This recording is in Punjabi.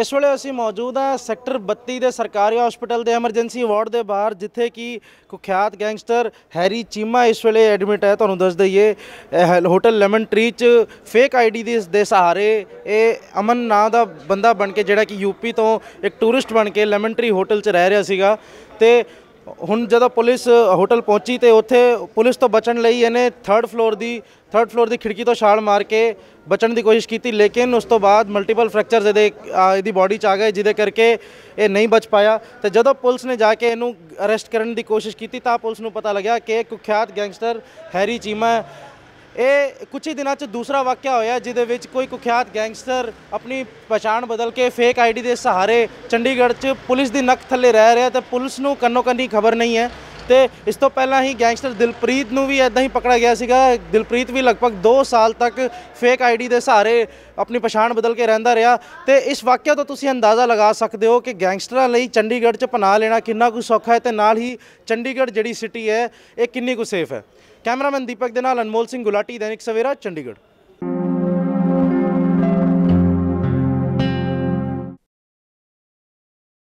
ਇਸ ਵੇਲੇ ਅਸੀਂ ਮੌਜੂਦ ਹਾਂ ਸੈਕਟਰ 32 ਦੇ ਸਰਕਾਰੀ ਹਸਪੀਟਲ ਦੇ ਐਮਰਜੈਂਸੀ ਵਾਰਡ ਦੇ ਬਾਹਰ, ਜਿੱਥੇ ਕਿ ਕੁਖਿਆਤ ਗੈਂਗਸਟਰ ਹੈਰੀ ਚੀਮਾ ਇਸ ਵੇਲੇ ਐਡਮਿਟ ਹੈ। ਤੁਹਾਨੂੰ ਦੱਸ ਦਈਏ, ਇਹ ਹੋਟਲ ਲੈਮਨ ਟਰੀ ਚ ਫੇਕ ਆਈਡੀ ਦੇ ਦੇ ਸਹਾਰੇ ਇਹ ਅਮਨ ਨਾਂ ਦਾ ਬੰਦਾ ਬਣ ਕੇ, ਜਿਹੜਾ ਕਿ ਯੂਪੀ ਤੋਂ ਇੱਕ ਟੂਰਿਸਟ ਬਣ ਕੇ ਲੈਮਨ ਟਰੀ ਹੋਟਲ ਚ ਰਹਿ ਰਿਹਾ ਸੀਗਾ। ਤੇ ਹੁਣ ਜਦੋਂ ਪੁਲਿਸ ਹੋਟਲ ਪਹੁੰਚੀ ਤੇ ਉੱਥੇ ਪੁਲਿਸ ਤੋਂ ਬਚਣ ਲਈ ਇਹਨੇ 3rd ਫਲੋਰ ਦੀ 3rd ਫਲੋਰ ਦੀ ਖਿੜਕੀ ਤੋਂ ਛਾਲ ਮਾਰ ਕੇ ਬਚਣ ਦੀ ਕੋਸ਼ਿਸ਼ ਕੀਤੀ, ਲੇਕਿਨ ਉਸ ਤੋਂ ਬਾਅਦ ਮਲਟੀਪਲ ਫ੍ਰੈਕਚਰਸ ਇਹਦੇ ਇਹਦੀ ਬਾਡੀ 'ਚ ਆ ਗਏ, ਜਿਹਦੇ ਕਰਕੇ ਇਹ ਨਹੀਂ ਬਚ ਪਾਇਆ। ਤੇ ਜਦੋਂ ਪੁਲਿਸ ਨੇ ਜਾ ਕੇ ਇਹਨੂੰ ਅਰੈਸਟ ਕਰਨ ਦੀ ਕੋਸ਼ਿਸ਼ ਕੀਤੀ, ਤਾਂ ਪੁਲਿਸ ਨੂੰ ਪਤਾ ਲੱਗਿਆ ਕਿ ਕੁਖਿਆਤ ਗੈਂਗਸਟਰ ਹੈਰੀ ਚੀਮਾ ਇਹ ਕੁਝ ਹੀ ਦਿਨਾਂ 'ਚ ਦੂਸਰਾ ਵਾਕਿਆ ਹੋਇਆ ਜਿਹਦੇ ਵਿੱਚ ਕੋਈ ਕੁਖਿਆਤ ਗੈਂਗਸਟਰ ਆਪਣੀ ਪਛਾਣ ਬਦਲ ਕੇ ਫੇਕ ਆਈਡੀ ਦੇ ਸਹਾਰੇ ਚੰਡੀਗੜ੍ਹ 'ਚ ਪੁਲਿਸ ਦੀ ਨੱਕ ਥੱਲੇ ਰਹਿ ਰਿਹਾ ਤੇ ਪੁਲਿਸ ਨੂੰ ਕੰਨੋ ਕੰਨੀ ਖਬਰ ਨਹੀਂ ਹੈ। ਤੇ ਇਸ ਤੋਂ ਪਹਿਲਾਂ ਹੀ ਗੈਂਗਸਟਰ ਦਿਲਪ੍ਰੀਤ ਨੂੰ ਵੀ ਐਦਾਂ ਹੀ ਪਕੜਿਆ ਗਿਆ ਸੀਗਾ। ਦਿਲਪ੍ਰੀਤ ਵੀ ਲਗਭਗ 2 ਸਾਲ ਤੱਕ ਫੇਕ ਆਈਡੀ ਦੇ ਸਹਾਰੇ ਆਪਣੀ ਪਛਾਣ ਬਦਲ ਕੇ ਰਹਿੰਦਾ ਰਿਹਾ। ਤੇ ਇਸ ਵਾਕਿਆ ਤੋਂ ਤੁਸੀਂ ਅੰਦਾਜ਼ਾ ਲਗਾ ਸਕਦੇ ਹੋ ਕਿ ਗੈਂਗਸਟਰਾਂ ਲਈ ਚੰਡੀਗੜ੍ਹ 'ਚ ਪਨਾਹ ਲੈਣਾ ਕਿੰਨਾ ਕੁ ਸੌਖਾ ਹੈ ਤੇ ਨਾਲ ਹੀ ਚੰਡੀਗੜ੍ਹ ਜਿਹੜੀ ਸਿਟੀ ਹੈ, ਇਹ ਕਿੰਨੀ ਕੁ ਸੇਫ ਹੈ? ਕੈਮਰਾਮੈਨ ਦੀਪਕ ਦੇ ਨਾਲ ਅਨਮੋਲ ਸਿੰਘ ਗੁਲਾਟੀ, ਦੈਨਿਕ ਸਵੇਰਾ, ਚੰਡੀਗੜ੍ਹ।